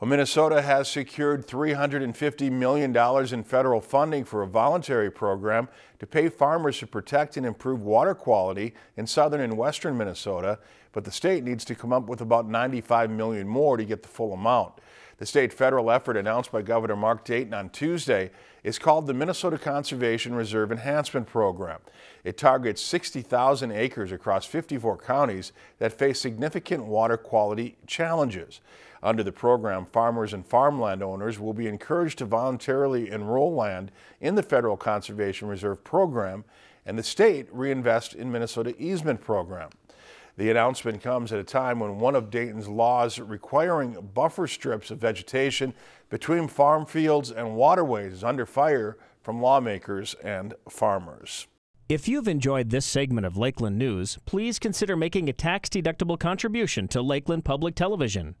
Well, Minnesota has secured $350 million in federal funding for a voluntary program to pay farmers to protect and improve water quality in southern and western Minnesota, but the state needs to come up with about 95 million more to get the full amount. The state federal effort announced by Governor Mark Dayton on Tuesday is called the Minnesota Conservation Reserve Enhancement Program. It targets 60,000 acres across 54 counties that face significant water quality challenges. Under the program, farmers and farmland owners will be encouraged to voluntarily enroll land in the Federal Conservation Reserve Program and the state reinvest in Minnesota easement program. The announcement comes at a time when one of Dayton's laws requiring buffer strips of vegetation between farm fields and waterways is under fire from lawmakers and farmers. If you've enjoyed this segment of Lakeland News, please consider making a tax-deductible contribution to Lakeland Public Television.